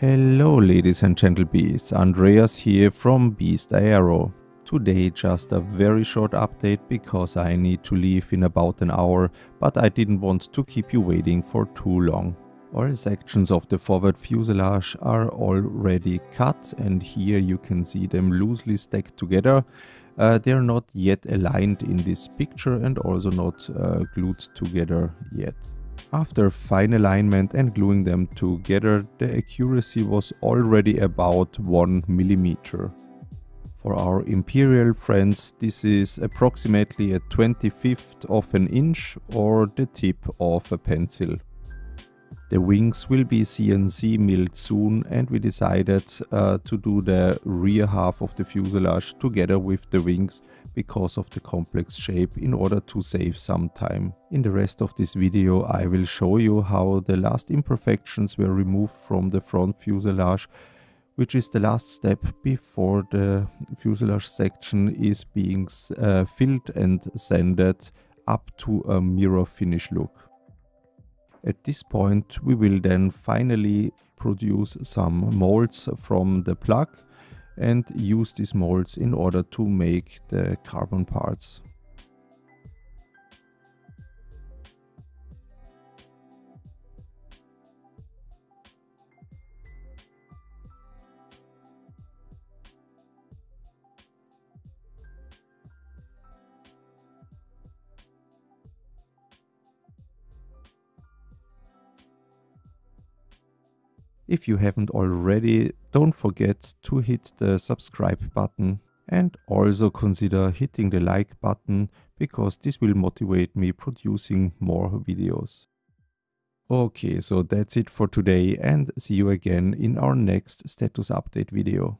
Hello ladies and gentle beasts, Andreas here from Beast Aero. Today just a very short update because I need to leave in about an hour, but I didn't want to keep you waiting for too long. All sections of the forward fuselage are already cut and here you can see them loosely stacked together. Uh, they are not yet aligned in this picture and also not uh, glued together yet. After fine alignment and gluing them together, the accuracy was already about 1 millimeter. For our imperial friends, this is approximately a 25th of an inch or the tip of a pencil. The wings will be CNC milled soon and we decided uh, to do the rear half of the fuselage together with the wings because of the complex shape in order to save some time. In the rest of this video I will show you how the last imperfections were removed from the front fuselage which is the last step before the fuselage section is being uh, filled and sanded up to a mirror finish look. At this point we will then finally produce some molds from the plug and use these molds in order to make the carbon parts. If you haven't already, don't forget to hit the subscribe button and also consider hitting the like button because this will motivate me producing more videos. Okay, so that's it for today and see you again in our next status update video.